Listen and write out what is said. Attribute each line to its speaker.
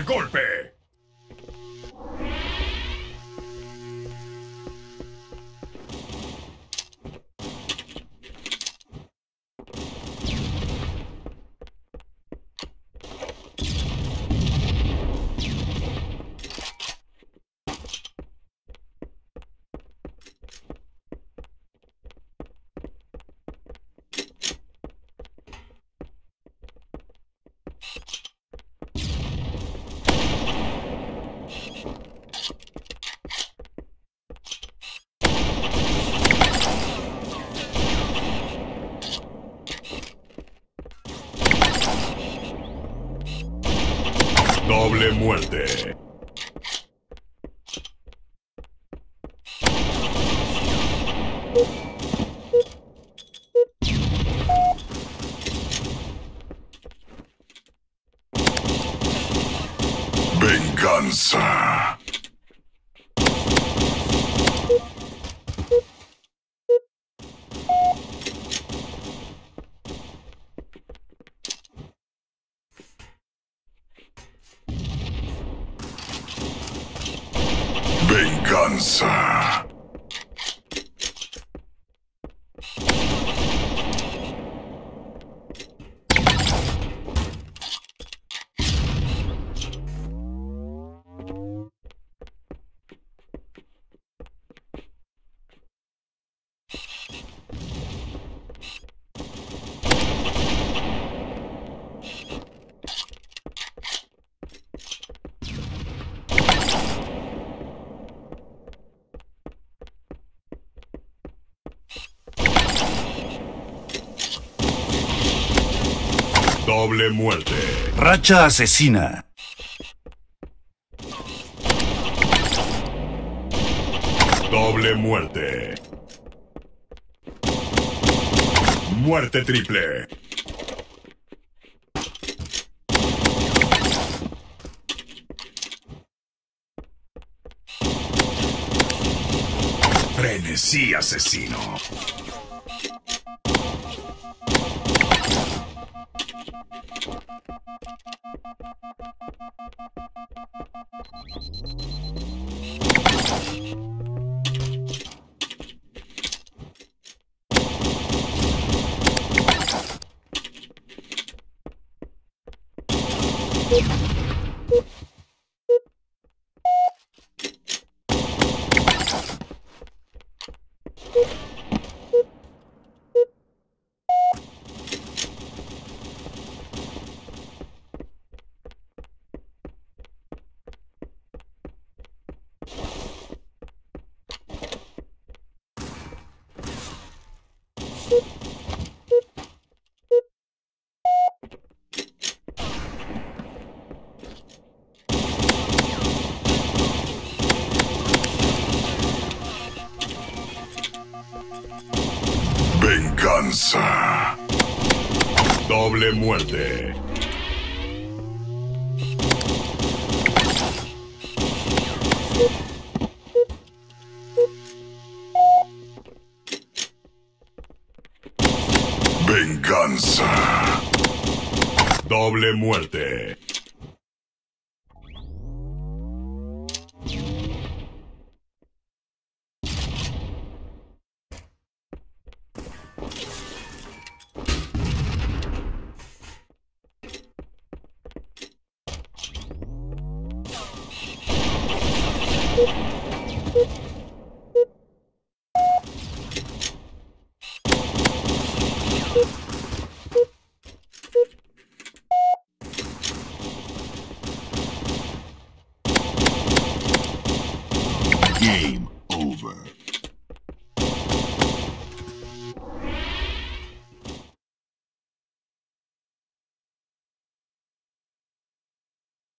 Speaker 1: al golpe! Doble muerte. Venganza. Venganza. Doble muerte.
Speaker 2: Racha asesina.
Speaker 1: Doble muerte. Muerte triple. Frenesí asesino. Thank you. Venganza. Doble muerte. Venganza. Doble muerte.